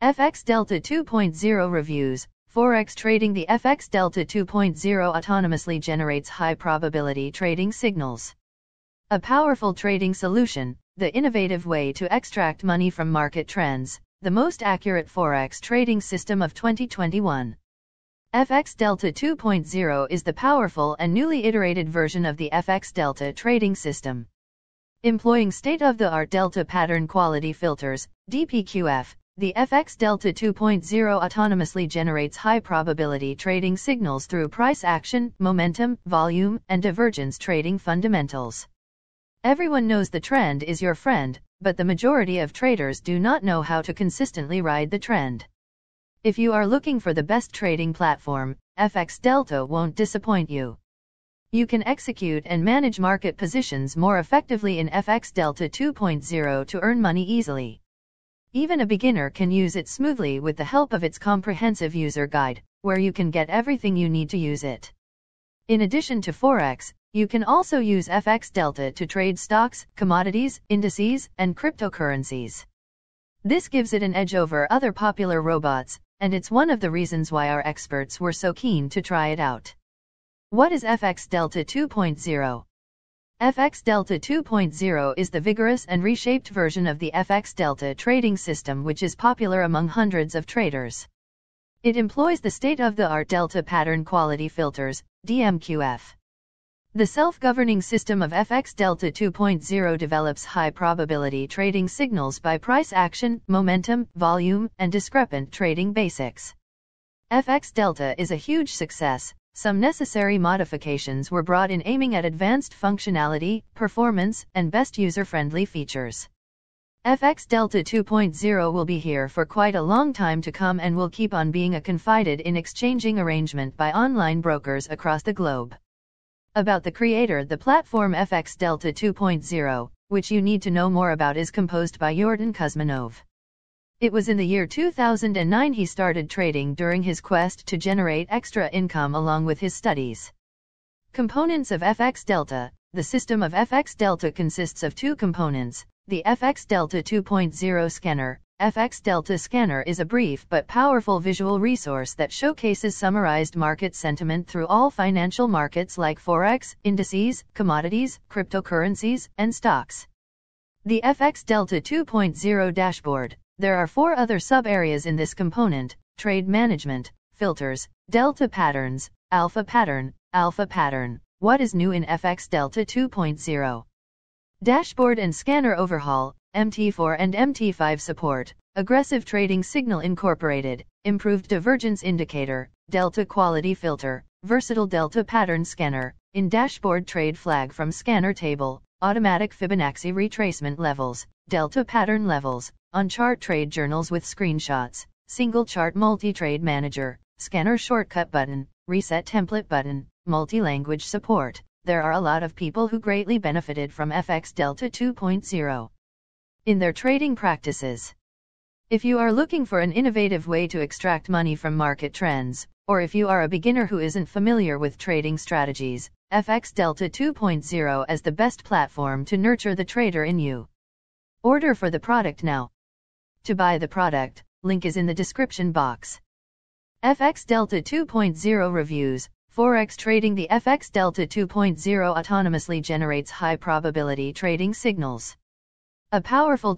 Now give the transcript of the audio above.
FX Delta 2.0 reviews. Forex trading The FX Delta 2.0 autonomously generates high probability trading signals. A powerful trading solution, the innovative way to extract money from market trends, the most accurate Forex trading system of 2021. FX Delta 2.0 is the powerful and newly iterated version of the FX Delta trading system. Employing state-of-the-art Delta pattern quality filters, DPQF, the FX Delta 2.0 autonomously generates high probability trading signals through price action, momentum, volume, and divergence trading fundamentals. Everyone knows the trend is your friend, but the majority of traders do not know how to consistently ride the trend. If you are looking for the best trading platform, FX Delta won't disappoint you. You can execute and manage market positions more effectively in FX Delta 2.0 to earn money easily. Even a beginner can use it smoothly with the help of its comprehensive user guide, where you can get everything you need to use it. In addition to Forex, you can also use FX Delta to trade stocks, commodities, indices, and cryptocurrencies. This gives it an edge over other popular robots, and it's one of the reasons why our experts were so keen to try it out. What is FX Delta 2.0? FX Delta 2.0 is the vigorous and reshaped version of the FX Delta trading system which is popular among hundreds of traders. It employs the state-of-the-art Delta pattern quality filters, DMQF. The self-governing system of FX Delta 2.0 develops high-probability trading signals by price action, momentum, volume, and discrepant trading basics. FX Delta is a huge success, some necessary modifications were brought in aiming at advanced functionality, performance, and best user-friendly features. FX Delta 2.0 will be here for quite a long time to come and will keep on being a confided in exchanging arrangement by online brokers across the globe. About the creator The platform FX Delta 2.0, which you need to know more about is composed by Yordan Kuzmanov. It was in the year 2009 he started trading during his quest to generate extra income along with his studies. Components of FX Delta The system of FX Delta consists of two components, the FX Delta 2.0 scanner. FX Delta Scanner is a brief but powerful visual resource that showcases summarized market sentiment through all financial markets like Forex, indices, commodities, cryptocurrencies, and stocks. The FX Delta 2.0 dashboard there are four other sub-areas in this component, trade management, filters, delta patterns, alpha pattern, alpha pattern. What is new in FX Delta 2.0? Dashboard and scanner overhaul, MT4 and MT5 support, aggressive trading signal incorporated, improved divergence indicator, delta quality filter, versatile delta pattern scanner, in dashboard trade flag from scanner table, automatic Fibonacci retracement levels, delta pattern levels, on chart trade journals with screenshots, single chart multi-trade manager, scanner shortcut button, reset template button, multi-language support. There are a lot of people who greatly benefited from FX Delta 2.0 in their trading practices. If you are looking for an innovative way to extract money from market trends, or if you are a beginner who isn't familiar with trading strategies, FX Delta 2.0 is the best platform to nurture the trader in you. Order for the product now. To buy the product, link is in the description box. FX Delta 2.0 reviews. Forex trading The FX Delta 2.0 autonomously generates high probability trading signals. A powerful